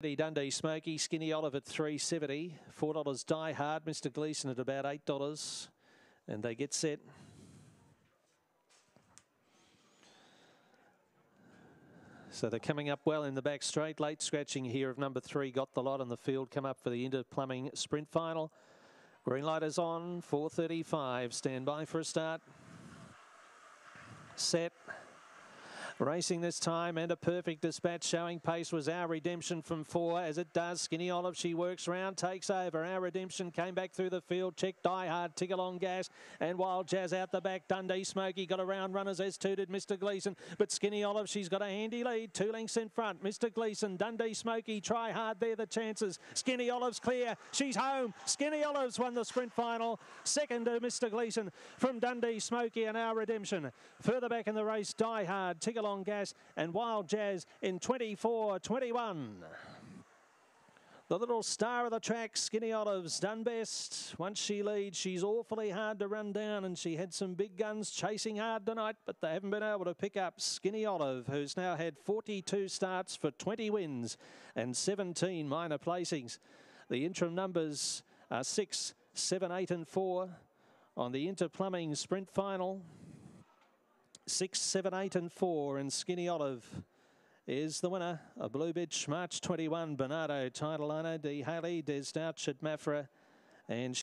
Dundee Smoky, Skinny Olive at three seventy, four dollars Die Hard, Mr. Gleason at about eight dollars, and they get set. So they're coming up well in the back straight. Late scratching here of number three got the lot on the field. Come up for the Inter Plumbing Sprint Final. Green light is on. 4:35. Stand by for a start. Set. Racing this time and a perfect dispatch showing pace was our redemption from four as it does. Skinny Olive, she works round, takes over. Our redemption came back through the field. Check Die Hard, tick along gas and Wild Jazz out the back. Dundee Smoky got around runners as tooted Mr. Gleason. But Skinny Olive, she's got a handy lead. Two lengths in front. Mr. Gleason, Dundee Smoky, try hard. There the chances. Skinny Olive's clear. She's home. Skinny Olive's won the sprint final. Second to Mr. Gleason from Dundee Smoky and our redemption. Further back in the race, Die Hard, tick along gas and Wild Jazz in 24-21. The little star of the track, Skinny Olives, done best. Once she leads, she's awfully hard to run down, and she had some big guns chasing hard tonight, but they haven't been able to pick up Skinny Olive, who's now had 42 starts for 20 wins and 17 minor placings. The interim numbers are 6, 7, 8 and 4 on the Inter Plumbing Sprint Final six, seven, eight, and four. And Skinny Olive is the winner. A Blue Bitch, March 21, Bernardo, title owner, D. Haley, Des Douch at Maffra. And